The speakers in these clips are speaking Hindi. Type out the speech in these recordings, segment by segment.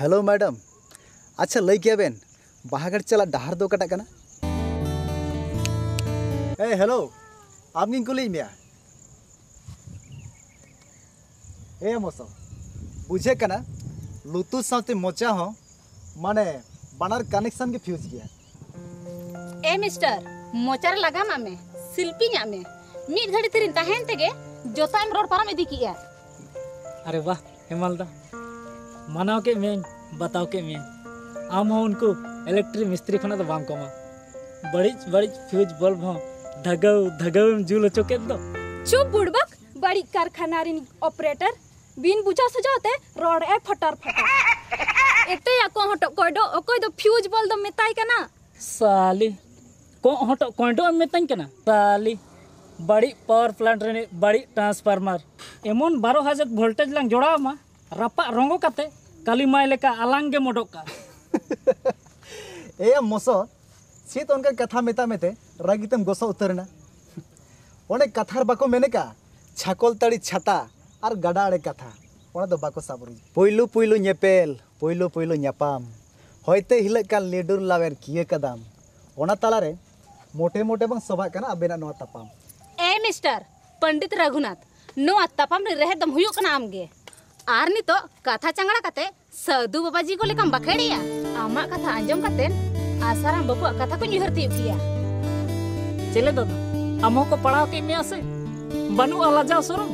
हेलो मैडम अच्छा लई क्या बेन बाहागढ़ चला डहार दो कटा कना ए हेलो आमगिन कुली मिया ए मोसो बुझे कना लुतु साथे मोचा हो माने बानर कनेक्शन के फ्यूज गया ए मिस्टर मोचार लगा मामे शिल्पी ᱧᱟᱢᱮ ᱢᱤᱫ ᱜᱷᱟᱹᱲᱤ ᱛᱤᱨᱤᱧ ᱛᱟᱦᱮᱱ ᱛᱮᱜᱮ ᱡᱚᱛᱟᱭᱮᱢ ᱨᱚᱲ ᱯᱟᱨᱚᱢ ᱤᱫᱤ ᱠᱮᱜᱼᱟ अरे वाह हेमलदा मनाव के मैं बताओ के मैं आम हो उनको इलेक्ट्रिक मिस्त्री खना तो बाम कमा। बड़ी बड़ी फ्यूज बल्ब हो धगव धगव में जुल चुके दो चुप बुड़बक बड़ी कारखाना रिन ऑपरेटर बिन बुझा सुझाते रोड ए फटर फटर। एते या को हटो कोइडो ओकोय दो फ्यूज बोल दो मेताई कना साली को हटो कोइडो में तंग केना साली बड़ी पावर प्लांट रे बड़ी ट्रांसफार्मर एमन बारो हज़ार वोल्टेज लांग जोड़ाव मा रपा रंगो काते काली माय लेका अलांग गे मोडक का ए मोसो चेत उनका कथा मेता मेते रागितम गोसा उतरना ओने कथार बाको मेने का छाकल ताड़ी छाता और गडा आड़े कथा ओने दो बाको साबरू पुइलु पुइलु ñepel पुइलु पुइलु ñapam होइते हिलक कान लेडुर लावेर किए कदम ओना तालारे मोटे मोटे बंग सभा कना अबेना नोआ तापाम ए मिस्टर पंडित रघुनाथ ᱱᱚᱣᱟ ᱛᱟᱯᱟᱢ ᱨᱮ ᱨᱮᱦᱮᱫ ᱫᱚᱢ ᱦᱩᱭᱩᱜ ᱠᱟᱱᱟ ᱟᱢᱜᱮ आर नित तो कथा चांगड़ा साधु बाबा जी को बाखेड़ा आम कथा आंजम आसाराम बाबू कथा को उहर तीया चले दादा, आम को पढ़ा कि से बनू लाजा सरम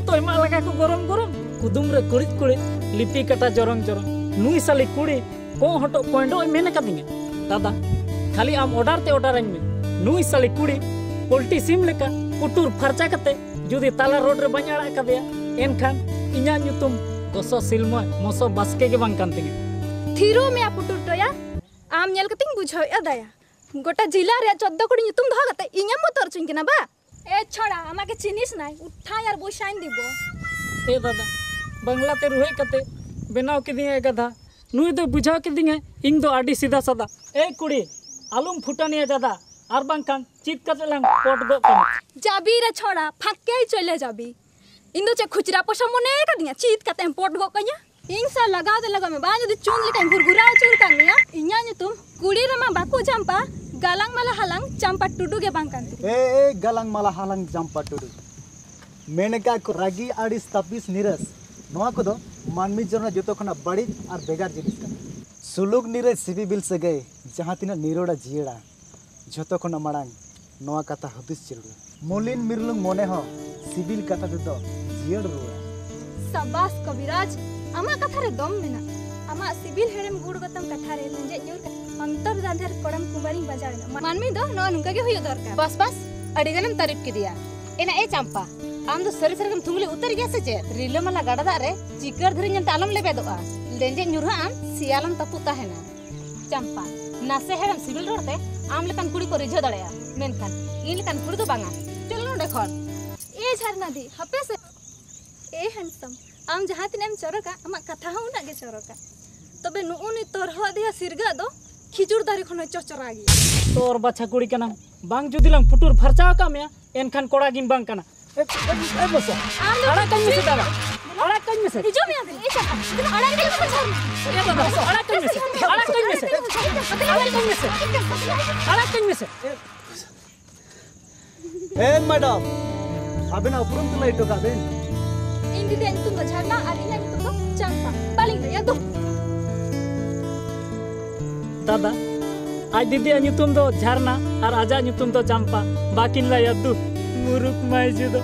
तो लगा को गरम गरम। कुदुम रे कुड़ कुड़ लिपि काटा जरम जरम नुई साली कुड़ी, कौ हटो कोई दादा, खाली आम ऑर्डर ते ऑर्डर में। नुई साली कुड़ी पोल्ट्री सीम लेकर उटूर फार्चा जुदी तला रोड रे बाज आड़ा एनखान ᱤᱧᱟᱹᱜ ᱧᱩᱛᱩᱢ ᱜᱚᱥᱚ ᱥᱤᱞᱢᱚᱭ ᱢᱚᱥᱚ ᱵᱟᱥᱠᱮ ᱜᱮ ᱵᱟᱝ ᱠᱟᱱ ᱛᱤᱧᱟ ᱛᱷᱤᱨᱩ ᱢᱮᱭᱟ ᱯᱩᱴᱩᱨ ᱴᱚᱭᱟ ᱟᱢ ᱧᱮᱞ ᱠᱟᱛᱮᱧ ᱵᱩᱡᱷᱟᱹᱣᱮᱫᱼᱟ ᱫᱟᱭᱟ ᱜᱚᱴᱟ ᱡᱤᱞᱟ ᱨᱮᱭᱟᱜ ᱪᱚᱫᱫᱚ ᱠᱩᱲᱤ ᱧᱩᱛᱩᱢ ᱫᱚᱦᱚ ᱠᱟᱛᱮ ᱤᱧᱮᱢ ᱵᱚᱛᱚᱨ ᱪᱩᱧ ᱠᱟᱱᱟ ᱵᱟ ए छोड़ा आमा के चिनिस नाय उठाय यार बोसाइन दिबो ए दादा बंगला ते रुहे कते बनाव के दिए गधा नुई दो बुझाव के दिए इंग दो आडी सीधा सादा ए कुड़ी आलूम फुटानिया दादा आर बांग चित कते लांग पोट दो जाबी रे छोड़ा फाके चले जाबी इन दो चे खुचरा पोसा मोने का दिया चीत कते पोट गो कन्या इन सा लगा दे लगा में बाज दे चुन लेका गुरगुरा चुर कानिया इnya nyutum कुड़ी रमा बाकू चंपा, गालांग माला हालांग चंपा टुडू के बांकांती ए ए, गलंग माला हालंग जंपा टुडु। मेनका को रागी आड़िस तपिस निरस। नोआ को दो, मानमी जरना जतो खना बड़ी और बेगार जिनिस कना सुलुग निरे सिबी बिल से गए, जहाँ तिना निरोड़ा जियड़ा जतो खना माड़ांग नोआ कथा हदिस चिरुड़ा। मुलिन मिरलुंग मोने हो सिबिल कथा दो जियड़ ᱡᱤᱭᱟᱹᱲ ᱨᱩᱣᱟᱹᱲᱟ ᱥᱟᱵᱟᱥ ᱠᱚᱵᱤᱨᱟᱡᱽ ᱟᱢᱟᱜ ᱠᱟᱛᱷᱟ ᱨᱮ ᱫᱚᱢ ᱢᱮᱱᱟᱜᱼᱟ ᱟᱢᱟᱜ ᱥᱤᱵᱤᱞ ᱦᱮᱲᱮᱢ ᱜᱩᱲ ᱜᱚᱛᱟᱢ ᱠᱟᱛᱷᱟ ᱨᱮ ᱞᱮᱸᱡᱮᱫ ᱧᱩᱨ ᱚᱱᱛᱚᱨ ᱫᱟᱸᱫᱷᱮᱨ ᱠᱚᱲᱟᱢ ᱠᱩᱢᱵᱟᱨᱤᱧ ᱵᱟᱡᱟᱣᱮᱱᱟ ᱢᱟᱹᱱᱢᱤ ᱫᱚ ᱱᱚᱣᱟ ᱱᱚᱝᱠᱟ ᱜᱮ ᱦᱩᱭᱩᱜ ᱫᱚᱨᱠᱟᱨ ᱵᱟᱥ ᱵᱟᱥ ᱟᱹᱰᱤ ᱜᱟᱱᱮᱢ ᱛᱟᱹᱨᱤᱯ ᱠᱮᱫᱮᱭᱟ ᱮᱱᱟ ᱮ ᱪᱟᱢᱯᱟ ᱟᱢ ᱫᱚ ᱥᱟᱹᱨᱤ ᱥᱟᱹᱨᱤᱜᱮᱢ ᱛᱷᱩᱢᱞᱤ ᱩᱛᱟᱹᱨ ᱜᱮᱭᱟ ᱥᱮ ᱪᱮᱫ ᱨᱤᱞᱟᱹᱢᱟᱞᱟ ᱜᱟᱰᱟ ᱫᱟᱜ ᱨᱮ ᱪᱤᱠᱟᱹᱲ ᱫᱷᱤᱨᱤ ᱧᱮᱞᱛᱮ ᱟᱞᱚᱢ ᱞᱮᱵᱮᱫᱚᱜᱼᱟ ᱞᱮᱸᱡᱮᱫ ᱧᱩᱨᱦᱟᱹᱜ ᱟᱢ ᱥᱤᱭᱟᱞᱚᱢ ᱛᱟᱹᱯᱩᱜ ᱛᱟᱦᱮᱱᱟ ᱪᱟᱢᱯᱟ ᱱᱟᱥᱮ ᱦᱮᱲᱮᱢ ᱥᱤᱵᱤᱞ ᱨᱚᱲᱛᱮ ᱟᱢ ᱞᱮᱠᱟᱱ ᱠᱩᱲᱤ ᱠᱚ ᱨᱤᱡᱷᱟᱹᱣ ᱫᱟᱲᱮᱭᱟᱜᱼᱟ ᱢᱮᱱᱠᱷᱟᱱ ᱤᱧ ᱞᱮᱠᱟᱱ ᱠᱩᱲᱤ ᱫᱚ ᱵᱟᱝᱟ ᱪᱚᱞ ᱱᱚᱰᱮ ᱠᱷᱚᱱ ᱮ ᱡᱷᱟᱨᱱᱟ ᱫᱤ ᱦᱟᱯᱮ ᱥᱮ ए हैंडसम आम जहाँ तिनेम चरका आमा कथा हूँ ना गे चरका तबे नुउनी तोरह दिया सिरगा दो खिजुर दारी खनो चचरा गी तोर बाछा कुड़ी कना बांग जुदी लंग फुटुर फरचा का में एनखान कोड़ा गिन बांग कना ए ए बस अड़ा कन में से दादा अड़ा कन में से हिजो में आदि ए चका अड़ा के को झर ए दादा अड़ा कन में से अड़ा कन में से अड़ा कन में से अड़ा कन में से ए, ए मैडम अबे ना उपरुम तुला इटो का बेन इन दीदी तुम तो झरना और इन तुम तो चंपा पालिंग रे दो दादा आज दीदी nyutum do झरना और आजा nyutum do चंपा बाकिन ला यद्दु मुरुक माई जुदो